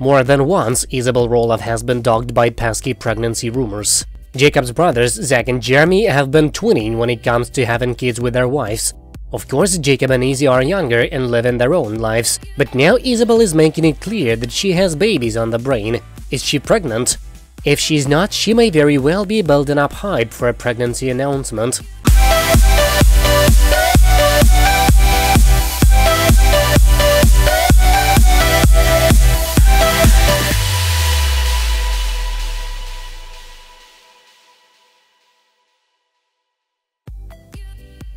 More than once, Isabel Roloff has been dogged by pesky pregnancy rumors. Jacob's brothers, Zach and Jeremy, have been twinning when it comes to having kids with their wives. Of course, Jacob and Izzy are younger and live in their own lives, but now Isabel is making it clear that she has babies on the brain. Is she pregnant? If she's not, she may very well be building up hype for a pregnancy announcement.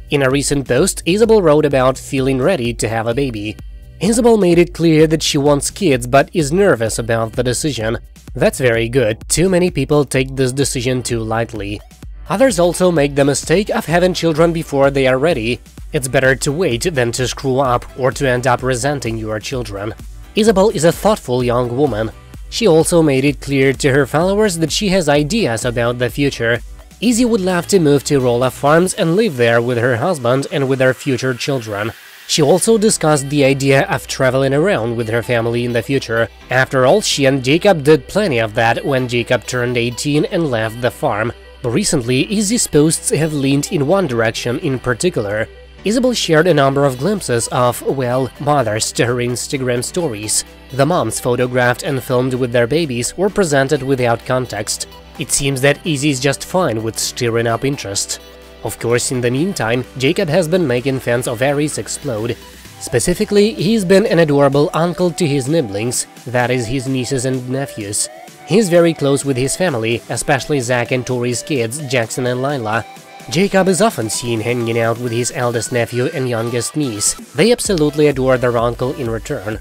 In a recent post, Isabel wrote about feeling ready to have a baby. Isabel made it clear that she wants kids but is nervous about the decision. That's very good, too many people take this decision too lightly. Others also make the mistake of having children before they are ready. It's better to wait than to screw up or to end up resenting your children. Isabel is a thoughtful young woman. She also made it clear to her followers that she has ideas about the future Izzy would love to move to Roloff Farms and live there with her husband and with their future children. She also discussed the idea of traveling around with her family in the future. After all, she and Jacob did plenty of that when Jacob turned 18 and left the farm. But recently, Izzy's posts have leaned in one direction in particular. Isabel shared a number of glimpses of, well, mothers to her Instagram stories. The moms photographed and filmed with their babies were presented without context. It seems that Izzy is just fine with stirring up interest. Of course, in the meantime, Jacob has been making fans of Aries explode. Specifically, he's been an adorable uncle to his nibblings, that is, his nieces and nephews. He's very close with his family, especially Zach and Tori's kids, Jackson and Lilah. Jacob is often seen hanging out with his eldest nephew and youngest niece. They absolutely adore their uncle in return.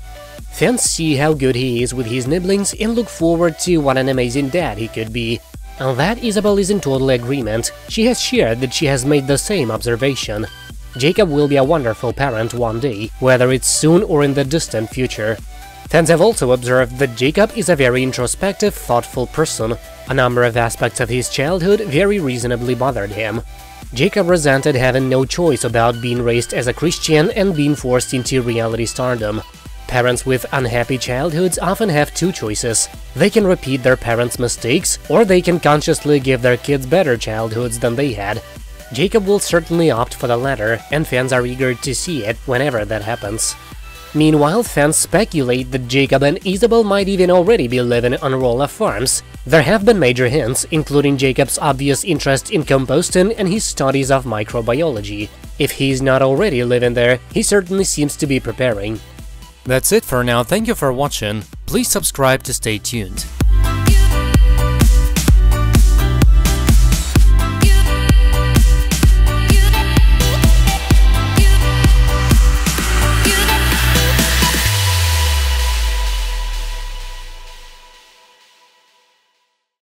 Fans see how good he is with his nibblings and look forward to what an amazing dad he could be. And that, Isabel is in total agreement. She has shared that she has made the same observation. Jacob will be a wonderful parent one day, whether it's soon or in the distant future. Fans have also observed that Jacob is a very introspective, thoughtful person. A number of aspects of his childhood very reasonably bothered him. Jacob resented having no choice about being raised as a Christian and being forced into reality stardom. Parents with unhappy childhoods often have two choices. They can repeat their parents' mistakes, or they can consciously give their kids better childhoods than they had. Jacob will certainly opt for the latter, and fans are eager to see it whenever that happens. Meanwhile, fans speculate that Jacob and Isabel might even already be living on Roloff Farms. There have been major hints, including Jacob's obvious interest in composting and his studies of microbiology. If he's not already living there, he certainly seems to be preparing. That's it for now, thank you for watching, please subscribe to stay tuned.